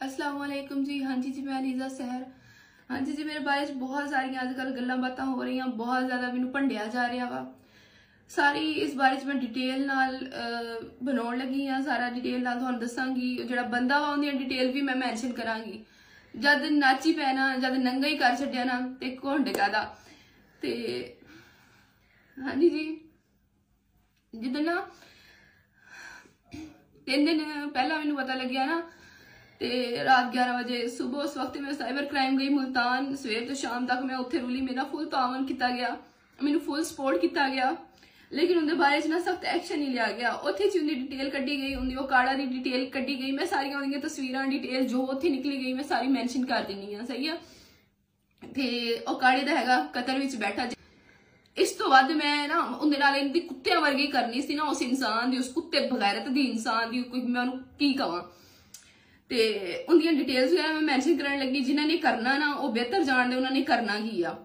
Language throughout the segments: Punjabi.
ਅਸਲਾਮ ਵਾਲੇਕੁਮ ਜੀ। ਹਾਂਜੀ ਜੀ, ਮੈਂ ਅਲੀਜ਼ਾ ਸਹਿਰ। ਹਾਂਜੀ ਜੀ, ਮੇਰੇ ਬਾਰੇ 'ਚ ਬਹੁਤ ਸਾਰੀਆਂ ਅੱਜ ਕੱਲ ਗੱਲਾਂ ਬਾਤਾਂ ਹੋ ਰਹੀਆਂ। ਬਹੁਤ ਜ਼ਿਆਦਾ ਮੈਨੂੰ ਭੰਡਿਆ ਜਾ ਰਿਹਾ ਵਾ। ਸਾਰੀ ਇਸ ਬਾਰੇ 'ਚ ਮੈਂ ਡਿਟੇਲ ਨਾਲ ਬਣਾਉਣ ਲੱਗੀ ਆ ਸਾਰਾ ਡਿਟੇਲ ਨਾਲ ਤੁਹਾਨੂੰ ਦੱਸਾਂਗੀ। ਜਿਹੜਾ ਬੰਦਾ ਵਾ, ਉਹਦੀਆਂ ਡਿਟੇਲ ਵੀ ਮੈਂ ਮੈਂਸ਼ਨ ਕਰਾਂਗੀ। ਜਦ ਨਾਚੀ ਪੈਣਾ, ਜਦ ਨੰਗਾ ਹੀ ਕਰ ਛੱਡਿਆ ਨਾ, ਤੇ ਘੋਂਡੇ ਕਾਦਾ ਤੇ, ਹਾਂਜੀ ਜੀ। ਜਿੱਦਾਂ ਨਾ, ਤਿੰਨ ਦਿਨ ਪਹਿਲਾਂ ਮੈਨੂੰ ਪਤਾ ਲੱਗਿਆ ਨਾ ਤੇ ਰਾਤ 11 ਵਜੇ ਸਵੇਰ ਉਸ ਵਕਤ ਮੈਂ ਸਾਈਬਰ ਕ੍ਰਾਈਮ ਗਈ ਮੁਲਤਾਨ, ਸਵੇਰ ਤੋਂ ਸ਼ਾਮ ਤੱਕ ਮੈਂ ਉੱਥੇ ਰੁਲੀ, ਮੇਰਾ ਫੁੱਲ ਤਾਵਨ ਕੀਤਾ ਗਿਆ। ਮੈਨੂੰ ਫੁੱਲ ਸਪੋਰਟ ਕੀਤਾ ਗਿਆ। ਲੇਕਿਨ ਉਹਦੇ ਬਾਰੇ ਚ ਨਾ ਸਖਤ ਐਕਸ਼ਨ ਨਹੀਂ ਲਿਆ ਗਿਆ। ਉੱਥੇ ਚ ਉਹਦੀ ਡਿਟੇਲ ਕੱਢੀ ਗਈ, ਉਹਦੀ ਉਹ ਕਾੜਾ ਦੀ ਡਿਟੇਲ ਕੱਢੀ ਗਈ। ਮੈਂ ਸਾਰੀਆਂ ਉਹਦੀਆਂ ਤਸਵੀਰਾਂ ਡਿਟੇਲ ਜੋ ਉੱਥੇ ਨਿਕਲੀ ਗਈ, ਮੈਂ ਸਾਰੀ ਮੈਂਸ਼ਨ ਕਰ ਦਿੰਨੀ ਆ ਸਹੀ ਆ? ਤੇ ਉਹ ਕਾੜੇ ਦਾ ਹੈਗਾ, ਕਤਰ ਵਿੱਚ ਬੈਠਾ ਇਸ ਤੋਂ ਵੱਧ ਮੈਂ ਨਾ ਉਹਦੇ ਨਾਲ ਇਹਦੀ ਕੁੱਤਿਆਂ ਵਰਗੀ ਕਰਨੀ ਸੀ ਨਾ, ਉਸ ਇਨਸਾਨ ਦੀ, ਉਸ ਕੁੱਤੇ ਬਗੈਰਤ ਦੀ ਇਨਸਾਨ ਦੀ, ਕੋਈ ਮੈਂ ਉਹਨੂੰ ਕੀ ਕਵਾਂ? ਤੇ ਉਹਦੀਆਂ ਡਿਟੇਲਸ ਵਗੈਰਾ ਮੈਂ ਮੈਂਸ਼ਨ ਕਰਨ ਲੱਗੀ, ਜਿਨ੍ਹਾਂ ਨੇ ਕਰਨਾ ਨਾ, ਉਹ ਬਿਹਤਰ ਜਾਣਦੇ ਉਹਨਾਂ ਨੇ ਕਰਨਾ ਕੀ ਆ।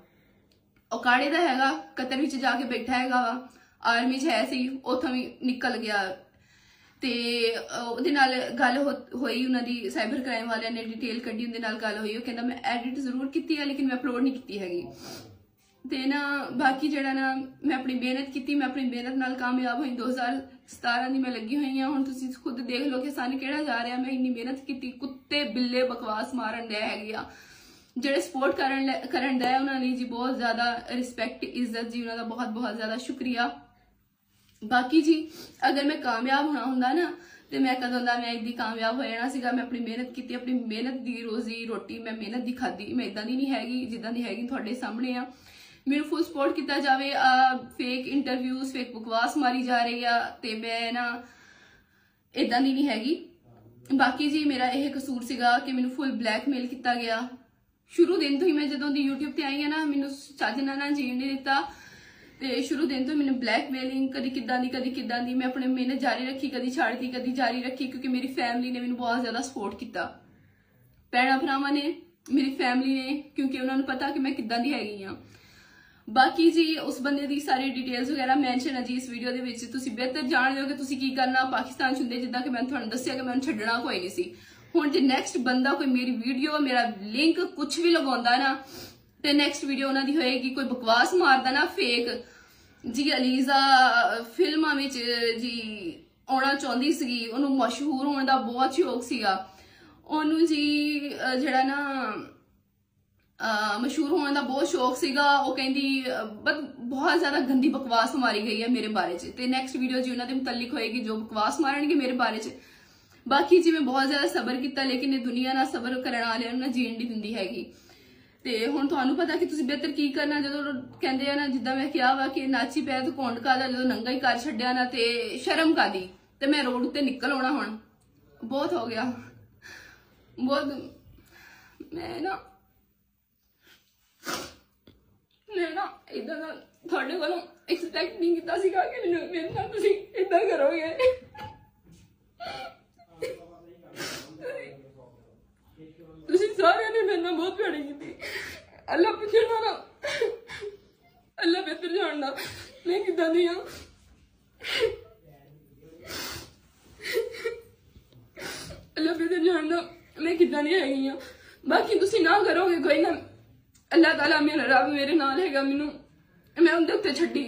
ਉਹ ਕਾੜੇ ਦਾ ਹੈਗਾ, ਕਤਰ ਵਿੱਚ ਜਾ ਕੇ ਬੈਠਾ ਹੈਗਾ ਵਾ ਆਰਮੀ 'ਚ ਹੈ ਸੀ, ਉੱਥੋਂ ਵੀ ਨਿਕਲ ਗਿਆ। ਤੇ ਉਹਦੇ ਨਾਲ ਗੱਲ ਹੋਈ ਉਹਨਾਂ ਦੀ ਸਾਈਬਰ ਕ੍ਰਾਈਮ ਵਾਲਿਆਂ ਨੇ ਡਿਟੇਲ ਕੱਢੀ, ਉਹਦੇ ਨਾਲ ਗੱਲ ਹੋਈ, ਉਹ ਕਹਿੰਦਾ ਮੈਂ ਐਡਿਟ ਜ਼ਰੂਰ ਕੀਤੀ ਹੈ ਲੇਕਿਨ ਮੈਂ ਅਪਲੋਡ ਨਹੀਂ ਕੀਤੀ ਹੈਗੀ। ਤੇ ਨਾ ਬਾਕੀ ਜਿਹੜਾ ਨਾ ਮੈਂ ਆਪਣੀ ਮਿਹਨਤ ਕੀਤੀ, ਮੈਂ ਆਪਣੀ ਮਿਹਨਤ ਨਾਲ ਕਾਮਯਾਬ ਹੋਈ। 2017 ਦੀ ਮੈਂ ਲੱਗੀ ਹੋਈ ਹਾਂ। ਹੁਣ ਤੁਸੀਂ ਖੁਦ ਦੇਖ ਲਓ ਕਿ ਸਾਨੂੰ ਕਿਹੜਾ ਜਾ ਰਿਹਾ। ਮੈਂ ਇੰਨੀ ਮਿਹਨਤ ਕੀਤੀ, ਕੁੱਤੇ ਬਿੱਲੇ ਬਕਵਾਸ ਮਾਰਨ ਦੇ ਹੈਗੇ ਆ। ਜਿਹੜੇ ਸਪੋਰਟ ਕਰਨ ਲੈ- ਕਰਨ ਦਾ ਉਹਨਾਂ ਲਈ ਜੀ ਬਹੁਤ ਜ਼ਿਆਦਾ ਰਿਸਪੈਕਟ ਇੱਜ਼ਤ ਜੀ, ਉਹਨਾਂ ਦਾ ਬਹੁਤ ਬਹੁਤ ਜ਼ਿਆਦਾ ਸ਼ੁਕਰੀਆ। ਬਾਕੀ ਜੀ, ਅਗਰ ਮੈਂ ਕਾਮਯਾਬ ਹੋਣਾ ਹੁੰਦਾ ਨਾ, ਤੇ ਮੈਂ ਕਦੋਂ ਦਾ ਮੈਂ ਇੱਦੀ ਕਾਮਯਾਬ ਹੋ ਜਾਣਾ ਸੀਗਾ। ਮੈਂ ਆਪਣੀ ਮਿਹਨਤ ਕੀਤੀ, ਆਪਣੀ ਮਿਹਨਤ ਦੀ ਰੋਜ਼ੀ ਰੋਟੀ ਮੈਂ ਮਿਹਨਤ ਦੀ ਖਾਦੀ ਮੈਂ ਇਦਾਂ ਦੀ ਨਹੀਂ ਹੈਗੀ, ਜਿੱਦਾਂ ਦੀ ਹੈਗੀ ਤੁਹਾਡੇ ਸਾਹਮਣੇ ਆ। ਮੈਨੂੰ ਫੁੱਲ ਸਪੋਰਟ ਕੀਤਾ ਜਾਵੇ, ਆ ਫੇਕ ਇੰਟਰਵਿਊਜ਼ ਫੇਕ ਬਕਵਾਸ ਮਾਰੀ ਜਾ ਰਹੀ ਆ, ਤੇ ਮੈਂ ਨਾ ਇਦਾਂ ਦੀ ਨਹੀਂ ਹੈਗੀ। ਬਾਕੀ ਜੀ ਮੇਰਾ ਇਹ ਕਸੂਰ ਸੀਗਾ ਕਿ ਮੈਨੂੰ ਫੁੱਲ ਬਲੈਕਮੇਲ ਕੀਤਾ ਗਿਆ। ਸ਼ੁਰੂ ਦਿਨ ਤੋਂ ਹੀ ਮੈਂ ਜਦੋਂ ਦੀ YouTube ਤੇ ਆਈ ਆ ਨਾ, ਮੈਨੂੰ ਚੱਜ ਨਾਲ ਨਾ ਜੀਣ ਨਹੀਂ ਦਿੱਤਾ, ਤੇ ਸ਼ੁਰੂ ਦਿਨ ਤੋਂ ਮੈਨੂੰ ਬਲੈਕਮੇਲਿੰਗ ਕਦੀ ਕਿੱਦਾਂ ਦੀ, ਕਦੀ ਕਿੱਦਾਂ ਦੀ, ਮੈਂ ਆਪਣੇ ਮਿਹਨਤ ਜਾਰੀ ਰੱਖੀ, ਕਦੀ ਛੱਡਦੀ ਕਦੀ ਜਾਰੀ ਰੱਖੀ, ਕਿਉਂਕਿ ਮੇਰੀ ਫੈਮਿਲੀ ਨੇ ਮੈਨੂੰ ਬਹੁਤ ਜ਼ਿਆਦਾ ਸਪੋਰਟ ਕੀਤਾ। ਭੈਣਾਂ ਭਰਾਵਾਂ ਨੇ, ਮੇਰੀ ਫੈਮਿਲੀ ਨੇ, ਕਿਉਂਕਿ ਉਹਨਾਂ ਨੂੰ ਪਤਾ ਕਿ ਮੈਂ ਕਿੱਦਾਂ ਦੀ ਹੈਗੀ ਆ। ਬਾਕੀ ਜੀ, ਉਸ ਬੰਦੇ ਦੀ ਸਾਰੀ ਡਿਟੇਲਸ ਵਗੈਰਾ ਮੈਂਸ਼ਨ ਹੈ ਜੀ ਇਸ ਵੀਡੀਓ ਦੇ ਵਿੱਚ। ਤੁਸੀਂ ਬਿਹਤਰ ਜਾਣਦੇ ਹੋ ਕਿ ਤੁਸੀਂ ਕੀ ਕਰਨਾ ਪਾਕਿਸਤਾਨ ਚ ਹੁੰਦੇ ਜਿੱਦਾਂ ਕਿ ਮੈਂ ਤੁਹਾਨੂੰ ਦੱਸਿਆ ਕਿ ਮੈਨੂੰ ਛੱਡਣਾ ਕੋਈ ਨਹੀਂ ਸੀ। ਹੁਣ ਜੇ ਨੈਕਸਟ ਬੰਦਾ ਕੋਈ ਮੇਰੀ ਵੀਡੀਓ ਮੇਰਾ ਲਿੰਕ ਕੁਝ ਵੀ ਲਗਾਉਂਦਾ ਨਾ, ਤੇ ਨੈਕਸਟ ਵੀਡੀਓ ਉਹਨਾਂ ਦੀ ਹੋਏਗੀ ਕੋਈ ਬਕਵਾਸ ਮਾਰਦਾ ਨਾ ਫੇਕ ਜੀ, ਅਲੀਜ਼ਾ ਫਿਲਮਾਂ ਵਿੱਚ ਜੀ ਆਉਣਾ ਚਾਹੁੰਦੀ ਸੀਗੀ, ਉਹਨੂੰ ਮਸ਼ਹੂਰ ਹੋਣ ਦਾ ਬਹੁਤ ਸ਼ੌਕ ਸੀਗਾ। ਉਹਨੂੰ ਜੀ ਜਿਹੜਾ ਨਾ ਮਸ਼ਹੂਰ ਹੋਣ ਦਾ ਬਹੁਤ ਸ਼ੌਕ ਸੀਗਾ। ਉਹ ਕਹਿੰਦੀ ਅਹ, ਬਟ ਬਹੁਤ ਜ਼ਿਆਦਾ ਗੰਦੀ ਬਕਵਾਸ ਮਾਰੀ ਗਈ ਹੈ ਮੇਰੇ ਬਾਰੇ 'ਚ। ਤੇ ਨੈਕਸਟ ਵੀਡੀਓ ਜੀ ਉਹਨਾਂ ਦੇ ਮੁਤਲਕ ਹੋਏਗੀ ਜੋ ਬਕਵਾਸ ਮਾਰਨਗੇ ਮੇਰੇ ਬਾਰੇ 'ਚ। ਬਾਕੀ ਜੀ ਮੈਂ ਬਹੁਤ ਜ਼ਿਆਦਾ ਸਬਰ ਕੀਤਾ ਲੇਕਿਨ ਇਹ ਦੁਨੀਆ ਨਾਲ ਸਬਰ ਕਰਨ ਵਾਲਿਆਂ ਨੂੰ ਨਾ ਜੀਣ ਨਹੀਂ ਦਿੰਦੀ ਹੈਗੀ। ਤੇ ਹੁਣ ਤੁਹਾਨੂੰ ਪਤਾ ਕਿ ਤੁਸੀਂ ਬਿਹਤਰ ਕੀ ਕਰਨਾ ਜਦੋਂ ਕਹਿੰਦੇ ਆ ਨਾ ਜਿੱਦਾਂ ਮੈਂ ਕਿਹਾ ਵਾ ਕਿ ਨਾਚੀ ਪੈ ਤੂੰ ਕੌਂਡ ਕਾਦਾ ਜਦੋਂ ਨੰਗਾ ਹੀ ਕਰ ਛੱਡਿਆ ਨਾ ਤੇ ਸ਼ਰਮ ਕਾਦੀ ਤੇ ਮੈਂ ਰੋਡ ਉੱਤੇ ਨਿਕਲ ਆਉਣਾ ਹੁਣ। ਬਹੁਤ ਹੋ ਗਿਆ। ਬਹੁਤ ਮੈਂ ਨਾ ਮੈਂ ਨਾ ਇਦਾਂ ਦਾ ਤੁਹਾਡੇ ਕੋਲੋਂ ਐਕਸਪੈਕਟ ਨਹੀਂ ਕੀਤਾ ਸੀਗਾ ਕਿ ਮੈਨੂੰ ਮੇਰੇ ਨਾਲ ਤੁਸੀਂ ਇਦਾਂ ਕਰੋਗੇ। ਤੁਸੀਂ ਸਾਰਿਆਂ ਨੇ ਮੇਰੇ ਨਾਲ ਬਹੁਤ ਪਿਆਰੀ ਕੀਤੀ। ਅੱਲਾ ਪੁੱਛਣਾ ਨਾ ਅੱਲਾ ਬਿਹਤਰ ਜਾਣਦਾ। ਮੈਂ ਕਿਦਾਂ ਦੀ ਆ? ਅੱਲਾ ਬਿਹਤਰ ਜਾਣਦਾ। ਮੈਂ ਕਿਦਾਂ ਦੀ ਹੈਗੀ ਆ? ਬਾਕੀ ਤੁਸੀਂ ਨਾ ਕਰੋਗੇ ਕੋਈ ਨਾ ਅੱਲਾਹ ਤਾਲਾ ਮੇਰਾ ਰੱਬ ਮੇਰੇ ਨਾਲ ਹੈਗਾ, ਮੈਨੂੰ ਮੈਂ ਉਹਦੇ ਉੱਤੇ ਛੱਡੀ।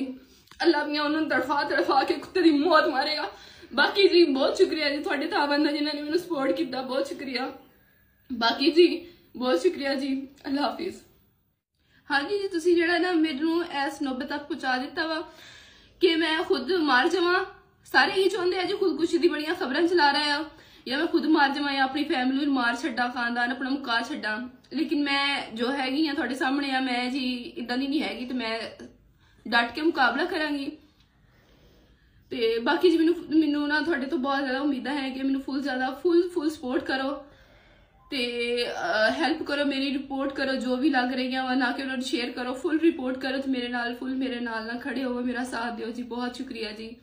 ਅੱਲਾਹ ਵੀ ਉਹਨੂੰ ਤੜਫਾ ਤੜਫਾ ਕੇ ਕੁੱਤੇ ਦੀ ਮੌਤ ਮਾਰੇਗਾ ਬਾਕੀ ਜੀ ਬਹੁਤ ਸ਼ੁਕਰੀਆ ਜੀ ਤੁਹਾਡੇ ਤਾਬੰਦਾ ਜਿਨ੍ਹਾਂ ਨੇ ਮੈਨੂੰ ਸਪੋਰਟ ਕੀਤਾ, ਬਹੁਤ ਸ਼ੁਕਰੀਆ। ਬਾਕੀ ਜੀ ਬਹੁਤ ਸ਼ੁਕਰੀਆ ਜੀ, ਅੱਲਾਹ ਹਾਫਿਜ਼। ਹਾਂਜੀ ਜੀ, ਤੁਸੀਂ ਜਿਹੜਾ ਨਾ ਮੈਨੂੰ ਇਸ ਨੋਬਤ ਤੱਕ ਪਹੁੰਚਾ ਦਿੱਤਾ ਵਾ ਕਿ ਮੈਂ ਖੁਦ ਮਾਰ ਜਾਵਾਂ। ਸਾਰੇ ਹੀ ਚਾਹੁੰਦੇ ਆ ਜੀ ਖੁਦਕੁਸ਼ੀ ਦੀ ਬੜੀਆਂ ਖਬਰਾਂ ਚਲਾ ਰਹੇ ਆ। ਜਾਂ ਮੈਂ ਖੁਦ ਮਾਰ ਜਾਵਾਂ ਜਾਂ ਆਪਣੀ ਫੈਮਿਲੀ ਨੂੰ ਮਾਰ ਛੱਡਾਂ, ਖਾਨਦਾਨ ਆਪਣਾ ਮੁਕਾ ਛੱਡਾਂ। ਲੇਕਿਨ ਮੈਂ ਜੋ ਹੈਗੀ ਆ ਤੁਹਾਡੇ ਸਾਹਮਣੇ ਆ, ਮੈਂ ਜੀ ਇਦਾਂ ਦੀ ਨਹੀਂ ਹੈਗੀ ਤੇ ਮੈਂ ਡਟ ਕੇ ਮੁਕਾਬਲਾ ਕਰਾਂਗੀ। ਤੇ ਬਾਕੀ ਜੀ ਮੈਨੂੰ ਮੈਨੂੰ ਨਾ ਤੁਹਾਡੇ ਤੋਂ ਬਹੁਤ ਜ਼ਿਆਦਾ ਉਮੀਦਾਂ ਹੈ ਕਿ ਮੈਨੂੰ ਫੁੱਲ ਜ਼ਿਆਦਾ ਫੁੱਲ ਫੁੱਲ ਸਪੋਰਟ ਕਰੋ। ਤੇ ਹੈਲਪ ਕਰੋ, ਮੇਰੀ ਰਿਪੋਰਟ ਕਰੋ, ਜੋ ਵੀ ਲੱਗ ਰਹੀਆਂ ਵਾ, ਨਾ ਕਿ ਉਹਨਾਂ ਨੂੰ ਸ਼ੇਅਰ ਕਰੋ ਫੁੱਲ ਰਿਪੋਰਟ ਕਰੋ ਤੇ ਮੇਰੇ ਨਾਲ ਫੁੱਲ ਮੇਰੇ ਨਾਲ ਨਾ ਖੜੇ ਹੋਵੋ, ਮੇਰਾ ਸਾਥ ਦਿਓ ਜੀ, ਬਹੁਤ ਸ਼ੁਕਰੀਆ ਜੀ।